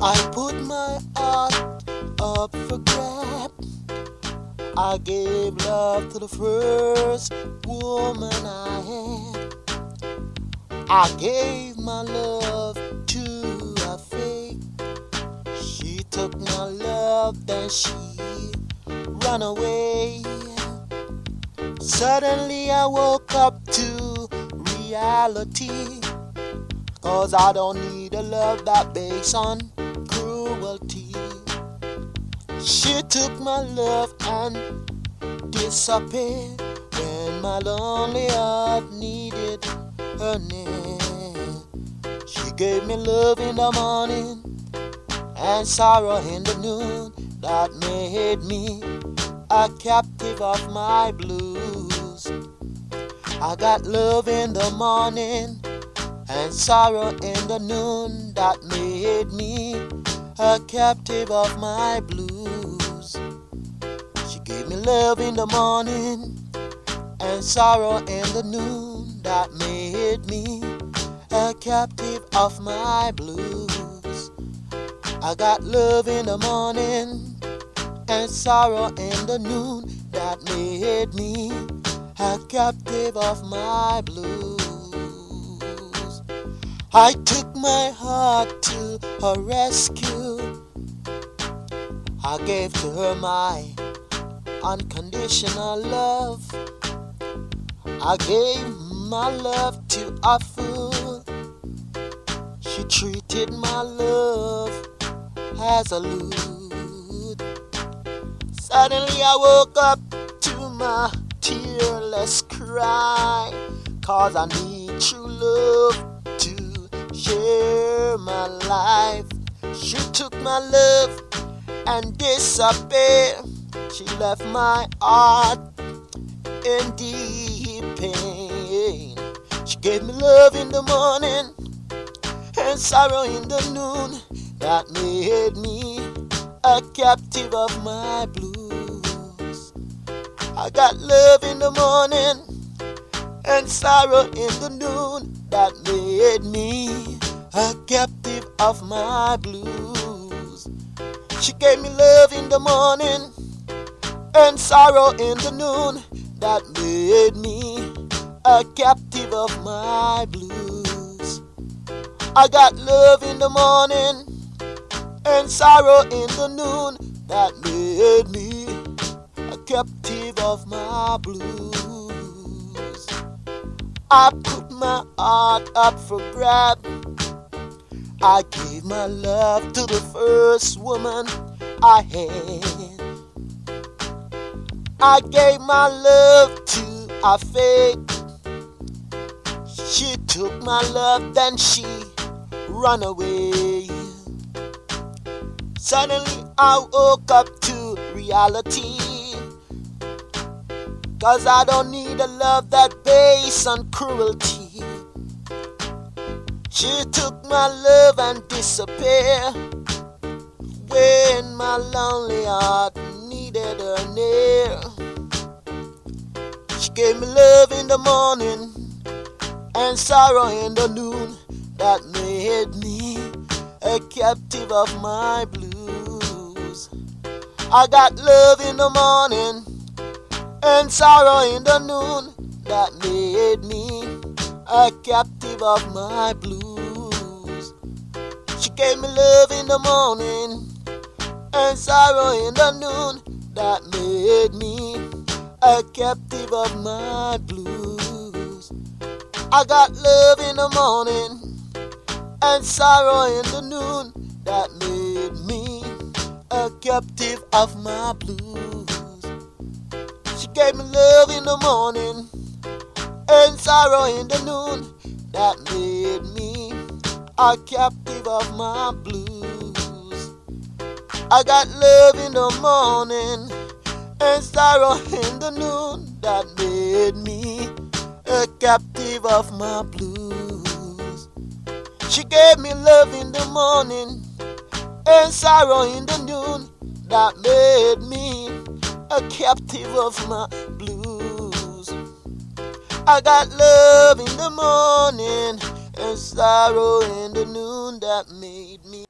I put my heart up for grab. I gave love to the first woman I had. I gave my love to a fake. She took my love, then she ran away. Suddenly I woke up to reality. Cause I don't need a love that based on. She took my love and disappeared when my lonely heart needed her name. She gave me love in the morning and sorrow in the noon that made me a captive of my blues. I got love in the morning and sorrow in the noon that made me a captive of my blues. Gave me love in the morning and sorrow in the noon that made me a captive of my blues. I got love in the morning and sorrow in the noon that made me a captive of my blues. I took my heart to her rescue. I gave to her my unconditional love. I gave my love to a fool. She treated my love as a lewd. Suddenly I woke up to my tearless cry. Cause I need true love to share my life. She took my love and disappeared. She left my heart in deep pain. She gave me love in the morning and sorrow in the noon that made me a captive of my blues. I got love in the morning and sorrow in the noon that made me a captive of my blues. She gave me love in the morning and sorrow in the noon that made me a captive of my blues. I got love in the morning and sorrow in the noon that made me a captive of my blues. I put my heart up for grab. I gave my love to the first woman I had. I gave my love to a fake. She took my love, then she ran away. Suddenly I woke up to reality. Cause I don't need a love that based on cruelty. She took my love and disappeared when my lonely heart needed her near. She gave me love in the morning and sorrow in the noon that made me a captive of my blues. I got love in the morning and sorrow in the noon that made me a captive of my blues. She gave me love in the morning and sorrow in the noon that made me a captive of my blues. I got love in the morning and sorrow in the noon that made me a captive of my blues. She gave me love in the morning and sorrow in the noon that made me a captive of my blues. I got love in the morning and sorrow in the noon that made me a captive of my blues. She gave me love in the morning and sorrow in the noon that made me a captive of my blues. I got love in the morning and sorrow in the noon that made me